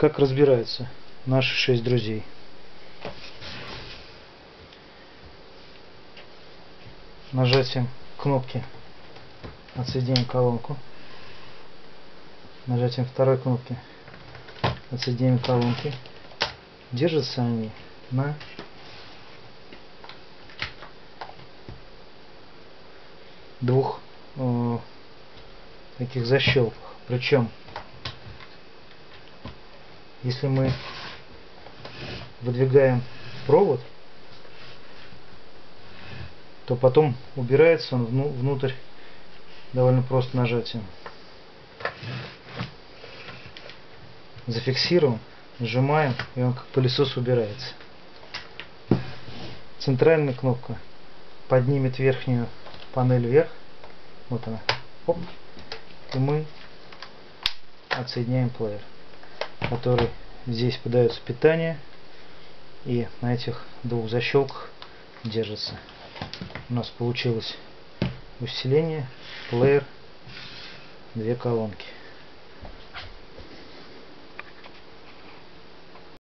как разбираются наши шесть друзей. Нажатием кнопки отсоединяем колонку. Нажатием второй кнопки отсоединяем колонки. Держатся они на двух э, таких защелках. Причем, если мы выдвигаем провод, то потом убирается он внутрь довольно просто нажатием. Зафиксируем, нажимаем, и он как пылесос убирается. Центральная кнопка поднимет верхнюю панель вверх. Вот она. Оп. И мы отсоединяем плеер, который здесь подается питание и на этих двух защелках держится. У нас получилось усиление, плеер, две колонки.